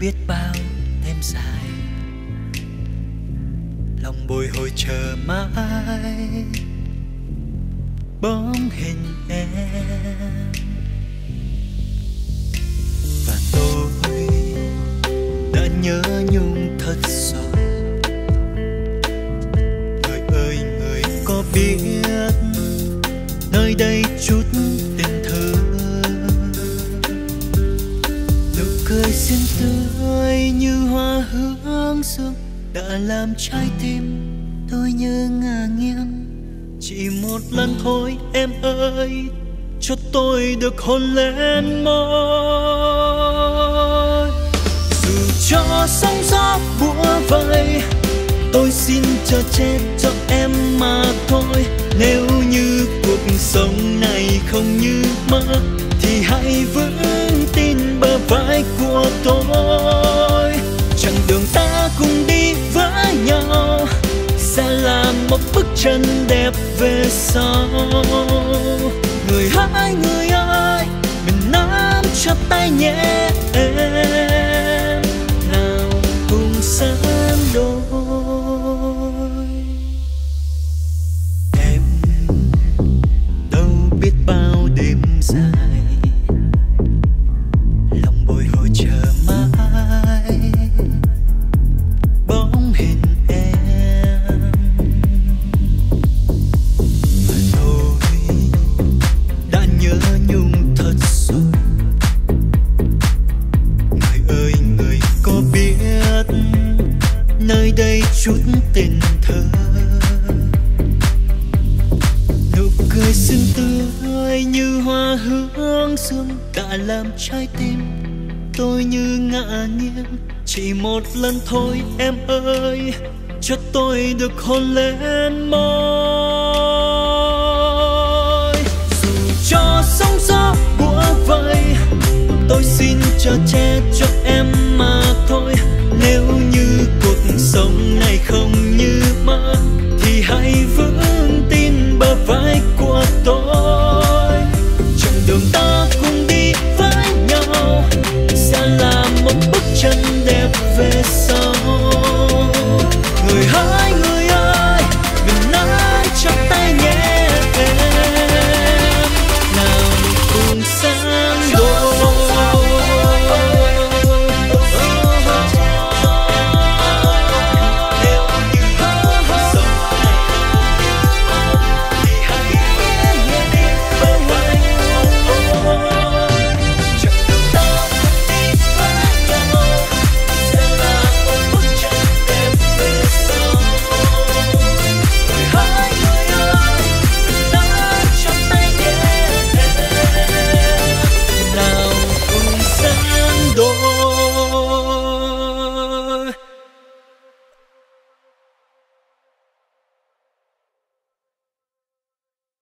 biết bao đêm dài. Lòng bồi hồi chờ mãi, bóng hình em. Và tôi đã nhớ nhung thật rồi. Người ơi, người có biết nơi đây chút rơi tươi như hoa hướng dương đã làm trái tim tôi như ngả nghiêng. Chỉ một lần thôi, em ơi, cho tôi được hôn lên môi. Dù cho sóng gió bủa vây, tôi xin chờ chết cho em mà thôi. Nếu như cuộc sống này không như mơ, thì hãy tôi chặng đường ta cùng đi với nhau sẽ là một bức chân đẹp về sau. Người hãy người ơi mình nắm chặt tay nhé. Chút tình thơ. Nụ cười xinh tươi như hoa hướng dương đã làm trái tim. Tôi như ngã nghiêng, chỉ một lần thôi em ơi. Cho tôi được hôn lên môi. Dù cho sóng gió bủa vây, tôi xin chờ che cho